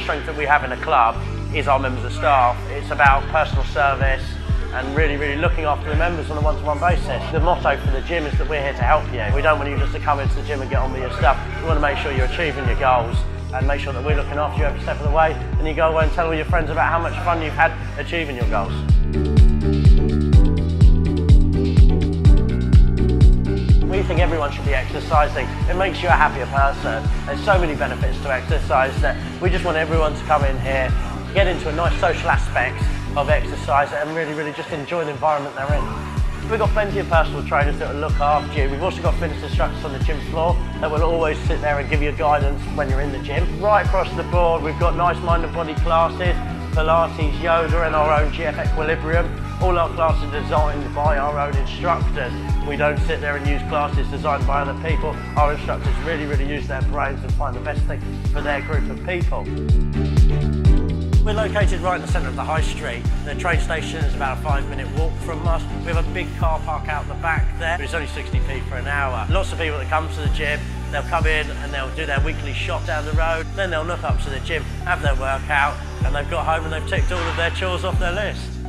strength that we have in the club is our members of staff. It's about personal service and really, really looking after the members on a one-to-one basis. The motto for the gym is that we're here to help you. We don't want you just to come into the gym and get on with your stuff. We want to make sure you're achieving your goals and make sure that we're looking after you every step of the way and you go away and tell all your friends about how much fun you've had achieving your goals. We think everyone should be exercising. It makes you a happier person. There's so many benefits to exercise that we just want everyone to come in here, get into a nice social aspect of exercise and really, really just enjoy the environment they're in. We've got plenty of personal trainers that will look after you. We've also got fitness instructors on the gym floor that will always sit there and give you guidance when you're in the gym. Right across the board, we've got nice mind and body classes, Pilates, yoga and our own GF Equilibrium. All our classes are designed by our own instructors. We don't sit there and use classes designed by other people. Our instructors really, really use their brains and find the best thing for their group of people. We're located right in the centre of the high street. The train station is about a five minute walk from us. We have a big car park out the back there, it's only 60p for an hour. Lots of people that come to the gym, they'll come in and they'll do their weekly shop down the road, then they'll look up to the gym, have their workout, and they've got home and they've ticked all of their chores off their list.